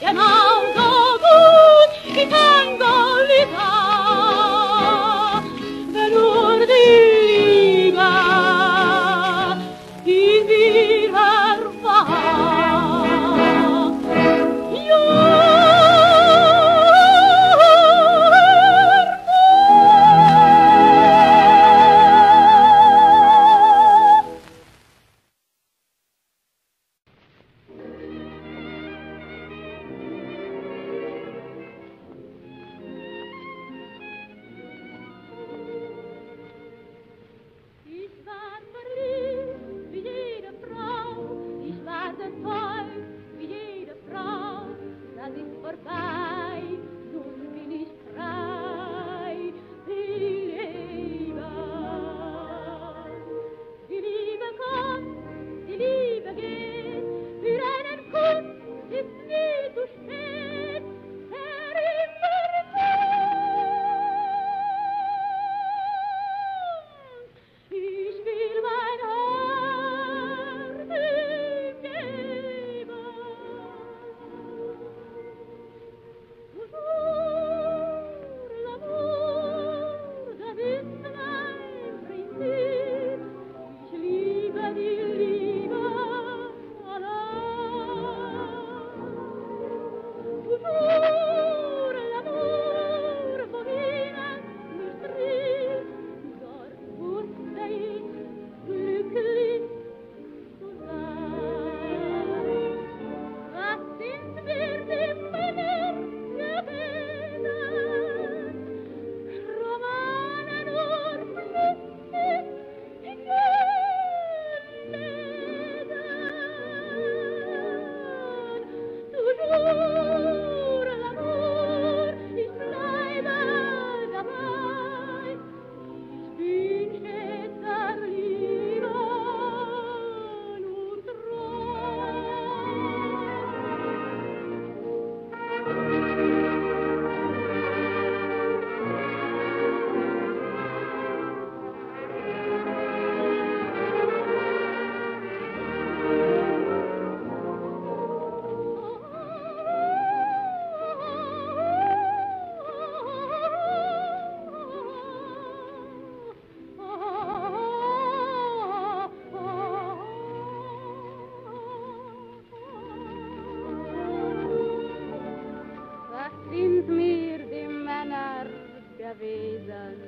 Genau so gut wie Avedano.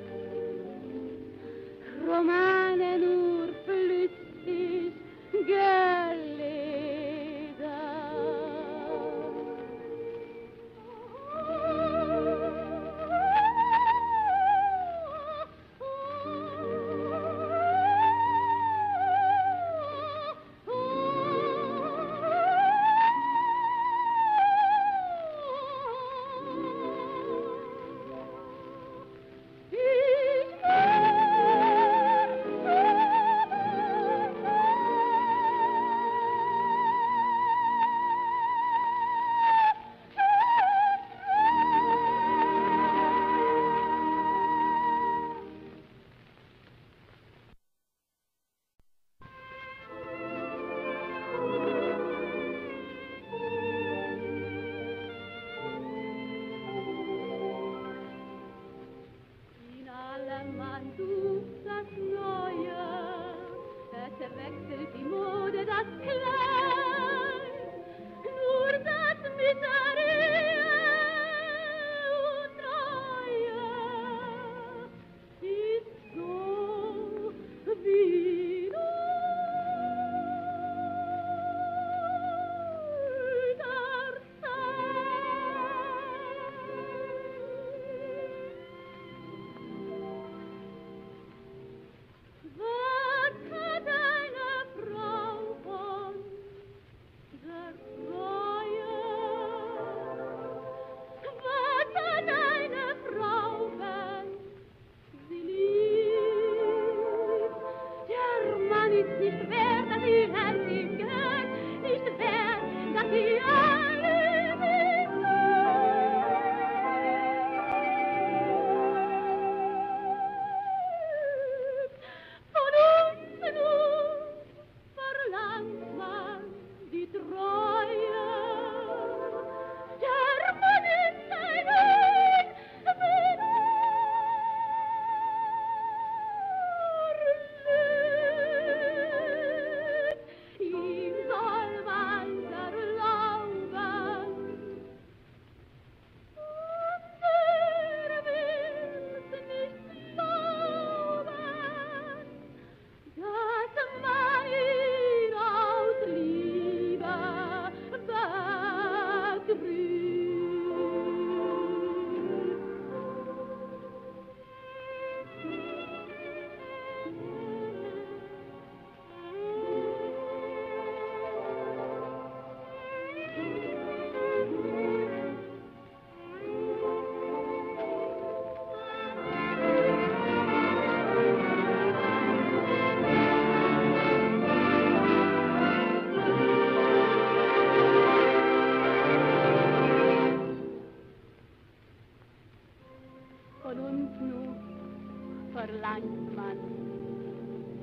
Verlangt man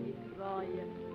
die Treue.